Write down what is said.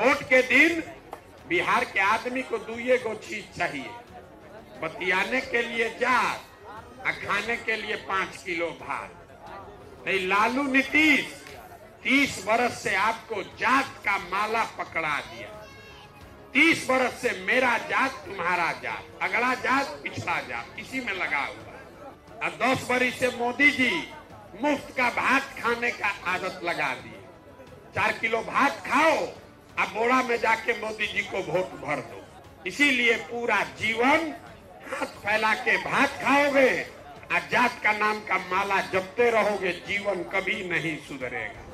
Vote के दिन बिहार के आदमी को दुए गो चीज़ चाहिए। बतियाने के लिए जात और खाने के लिए पाँच किलो भात। नहीं, लालू नीतीश तीस बरस से आपको जात का माला पकड़ा दिया। तीस बरस से मेरा जात, तुम्हारा जात, अगला जात, पिछला जात, इसी में लगा हुआ। और दस बरी से मोदी जी मुफ़्त का भात खाने का आदत लगा दिए। चार किलो भात खाओ बोरा में जाके मोदी जी को वोट भर दो। इसीलिए पूरा जीवन हाथ फैला के भात खाओगे जात का नाम का माला जपते रहोगे, जीवन कभी नहीं सुधरेगा।